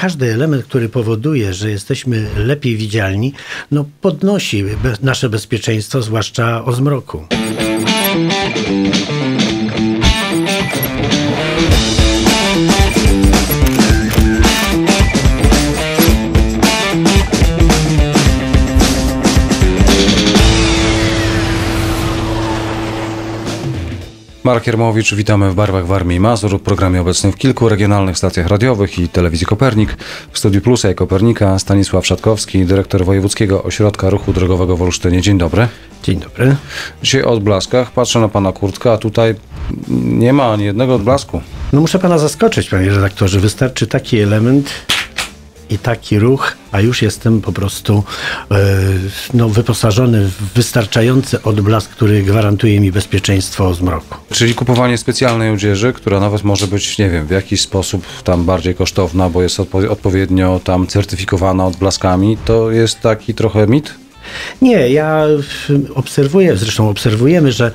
każdy element, który powoduje, że jesteśmy lepiej widzialni, no podnosi nasze bezpieczeństwo, zwłaszcza o zmroku. Marek Jermowicz, witamy w Barwach Warmii i Mazur, programie obecnym w kilku regionalnych stacjach radiowych i telewizji Kopernik. W studiu Plusa i Kopernika Stanisław Szatkowski, dyrektor Wojewódzkiego Ośrodka Ruchu Drogowego w Olsztynie. Dzień dobry. Dzień dobry. Dzisiaj o odblaskach. Patrzę na pana kurtkę, a tutaj nie ma ani jednego odblasku. No muszę pana zaskoczyć, panie redaktorze. Wystarczy taki element i taki ruch, a już jestem po prostu e, no, wyposażony w wystarczający odblask, który gwarantuje mi bezpieczeństwo zmroku. Czyli kupowanie specjalnej odzieży, która nawet może być, nie wiem, w jakiś sposób tam bardziej kosztowna, bo jest odpo- odpowiednio tam certyfikowana odblaskami, to jest taki trochę mit? Nie, ja obserwuję, zresztą obserwujemy, że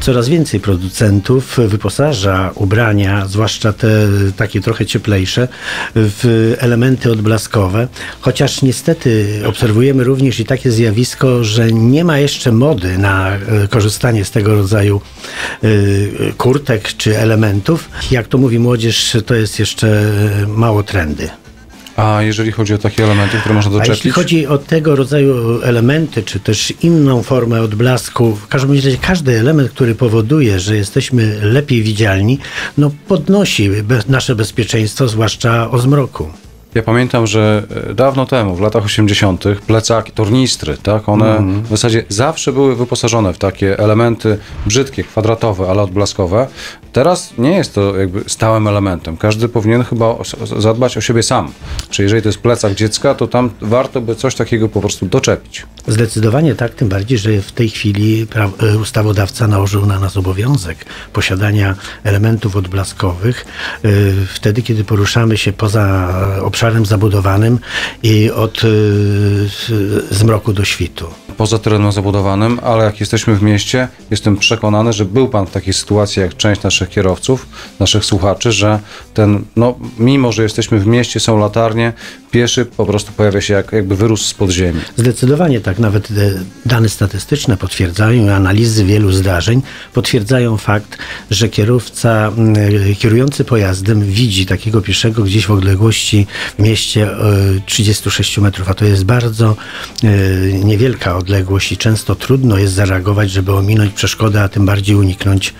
coraz więcej producentów wyposaża ubrania, zwłaszcza te takie trochę cieplejsze, w elementy odblaskowe, chociaż niestety obserwujemy również i takie zjawisko, że nie ma jeszcze mody na e, korzystanie z tego rodzaju e, kurtek czy elementów. Jak to mówi młodzież, to jest jeszcze mało trendy. A jeżeli chodzi o takie elementy, które można A doczepić? jeśli chodzi o tego rodzaju elementy, czy też inną formę odblasku, w każdym razie każdy element, który powoduje, że jesteśmy lepiej widzialni, no podnosi nasze bezpieczeństwo, zwłaszcza o zmroku. Ja pamiętam, że e, dawno temu, w latach 80., plecaki, tornistry, tak, one Mhm. w zasadzie zawsze były wyposażone w takie elementy brzydkie, kwadratowe, ale odblaskowe. Teraz nie jest to jakby stałym elementem. Każdy powinien chyba zadbać o siebie sam. Czy jeżeli to jest plecak dziecka, to tam warto by coś takiego po prostu doczepić. Zdecydowanie tak, tym bardziej, że w tej chwili e, ustawodawca nałożył na nas obowiązek posiadania elementów odblaskowych e, wtedy, kiedy poruszamy się poza obszarem zabudowanym i od z- zmroku do świtu. Poza terenem zabudowanym, ale jak jesteśmy w mieście, jestem przekonany, że był Pan w takiej sytuacji, jak część naszych kierowców, naszych słuchaczy, że ten, no, mimo że jesteśmy w mieście, są latarnie, pieszy po prostu pojawia się jak, jakby wyrósł z podziemi. Zdecydowanie tak. Nawet te dane statystyczne potwierdzają, analizy wielu zdarzeń potwierdzają fakt, że kierowca mm, kierujący pojazdem widzi takiego pieszego gdzieś w odległości w mieście e, 36 metrów, a to jest bardzo e, niewielka odległość i często trudno jest zareagować, żeby ominąć przeszkodę, a tym bardziej uniknąć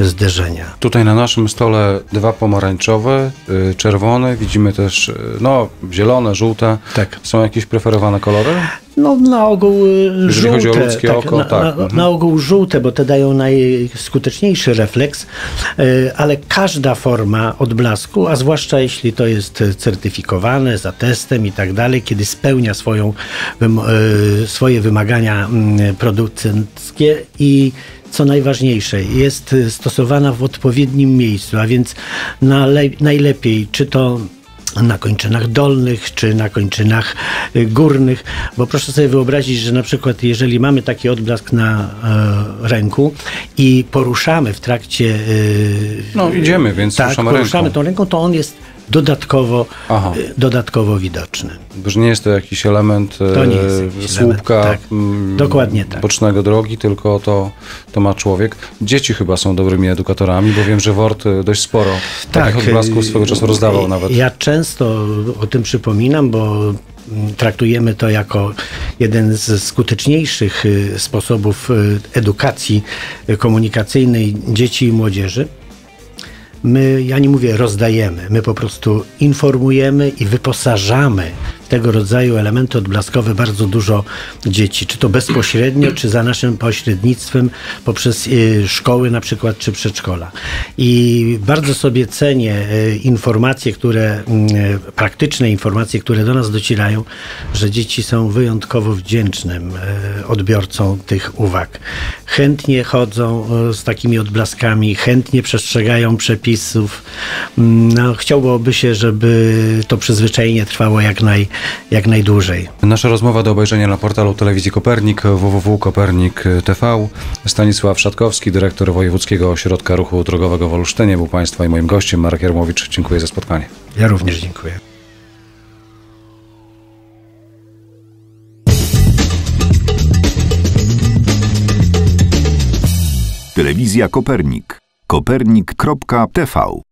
zderzenia. Tutaj na naszym stole dwa pomarańczowe, y, czerwone, widzimy też y, no, zielone, żółte. Tak. Są jakieś preferowane kolory? No na ogół e, Jeżeli żółte. ludzkie oko, na, tak. Na, Mhm. na ogół żółte, bo te dają najskuteczniejszy refleks, e, ale każda forma odblasku, a zwłaszcza jeśli to jest certyfikowane za testem i tak dalej, kiedy spełnia swoją, e, swoje wymagania mm, producenckie i co najważniejsze, jest stosowana w odpowiednim miejscu, a więc najlepiej, czy to na kończynach dolnych czy na kończynach y, górnych, bo proszę sobie wyobrazić, że na przykład jeżeli mamy taki odblask na e, ręku i poruszamy w trakcie y, No, idziemy, więc tak, ruszamy poruszamy ręką. tą ręką, to on jest dodatkowo, Aha. y, dodatkowo widoczny. Że nie jest to jakiś element To nie jest jakiś słupka element, tak. mm, Dokładnie tak. bocznego drogi, tylko to, to ma człowiek. Dzieci chyba są dobrymi edukatorami, bo wiem, że WORD e, dość sporo takich odblasków swego czasu rozdawał y, nawet. Ja często o tym przypominam, bo mm, traktujemy to jako jeden z skuteczniejszych y, sposobów y, edukacji y, komunikacyjnej dzieci i młodzieży. My, ja nie mówię rozdajemy, my po prostu informujemy i wyposażamy tego rodzaju elementy odblaskowe bardzo dużo dzieci, czy to bezpośrednio, czy za naszym pośrednictwem poprzez y, szkoły na przykład, czy przedszkola. I bardzo sobie cenię y, informacje, które, y, praktyczne informacje, które do nas docierają, że dzieci są wyjątkowo wdzięcznym odbiorcą tych uwag. Chętnie chodzą z takimi odblaskami, chętnie przestrzegają przepisów. Mm, No, chciałoby się, żeby to przyzwyczajenie trwało jak, naj, jak najdłużej. Nasza rozmowa do obejrzenia na portalu telewizji Kopernik www.kopernik.tv. Stanisław Szatkowski, dyrektor Wojewódzkiego Ośrodka Ruchu Drogowego w Olsztynie, był Państwa i moim gościem. Marek Jarmowicz, dziękuję za spotkanie. Ja również dziękuję. Telewizja Kopernik. Kopernik.tv